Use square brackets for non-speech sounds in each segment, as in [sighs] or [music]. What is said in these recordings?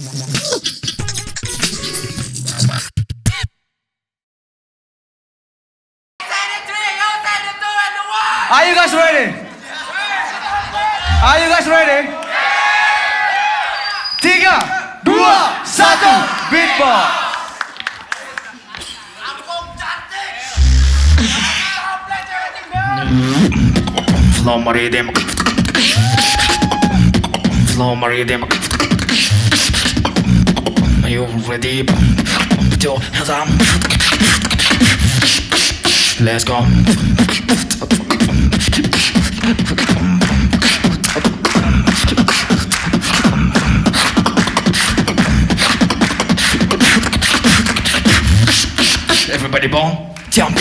Are you guys ready? Are you guys ready? Tiga, dua, satu, beatbox. Flow meridian Flow meridian Are you ready? Put your hands up Let's go Everybody ball jump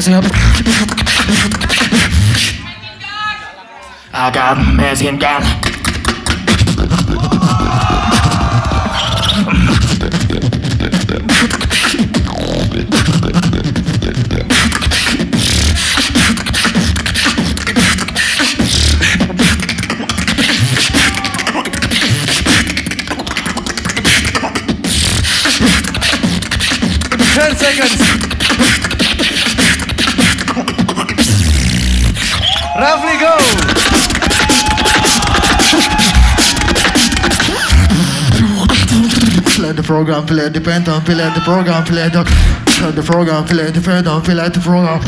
hands in. I got hands in gun. Seconds. Rafly go. Play the program, play the phantom, play the program, play the play the program, play the phantom, play the program.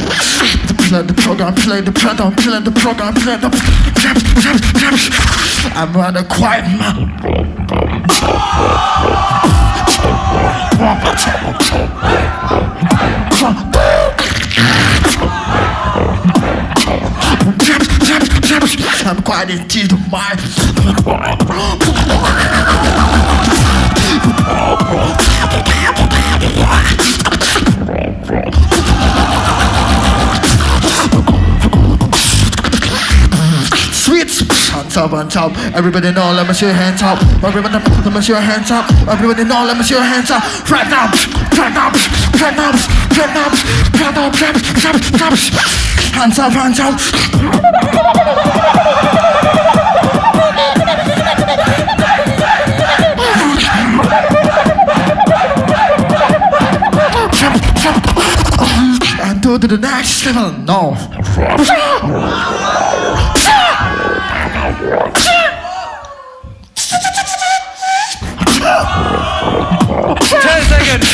Play the program, play the phantom, play the program, play the. I'm rather quiet man. Mind. Sweet hands up on top. Everybody know, let me see your hands up. Everybody, let me see your hands up. Everybody know, let me see your hands up. Right now, right now, right now, right now, right now, right now, hands up, hands up. Go to the next level. No. Ten seconds.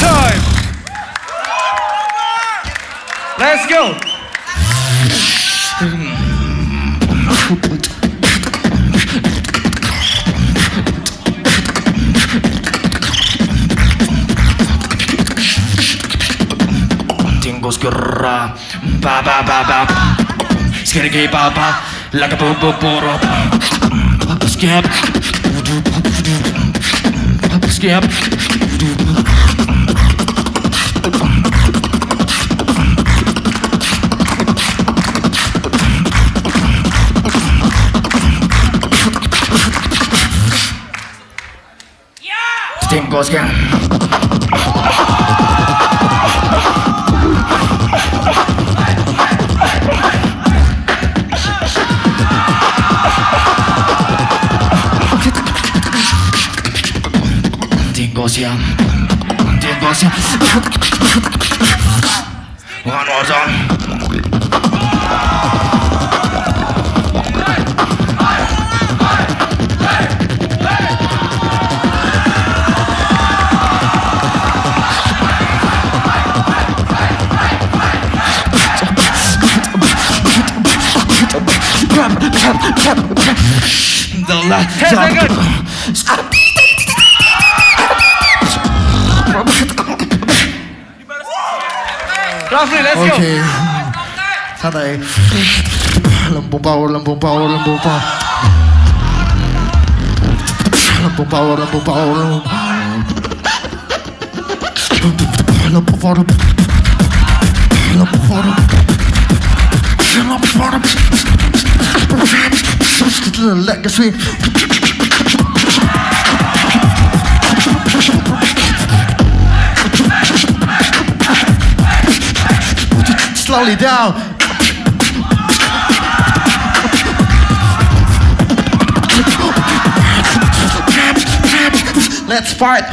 Time. Let's go. Skirra Ba ba ba ba. Skirki ba ba. Like a boo boo boo Skip Skip Tingo skip Tingo siang One more time The last Ten seconds. Rafly, let's go. Okay. Santai. Eh. Lembung power, lembung power, lembung power. Boom power boom power. Boom power. Legacy. Slowly down. Let's fight.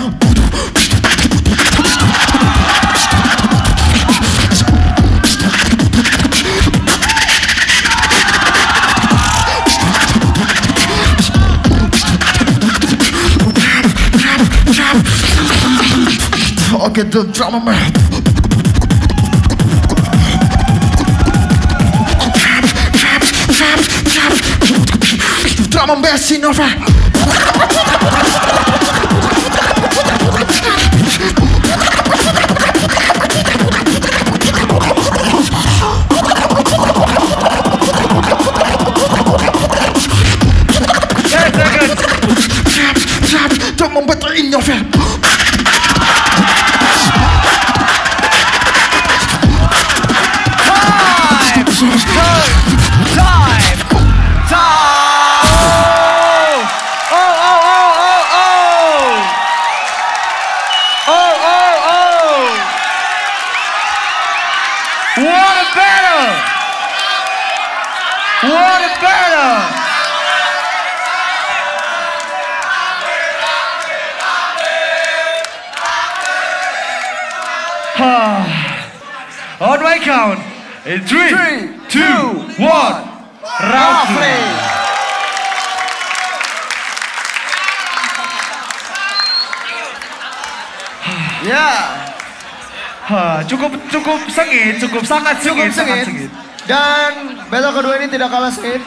I'll the drama man. Drama man, see no Ten seconds. Drama better in your face. Count, in three, two, one, round three. [sighs] Yeah. Ha, cukup cukup sengit, cukup sangat Cukup sengit, sangat sengit. sengit. Dan battle kedua ini tidak kalah sengit.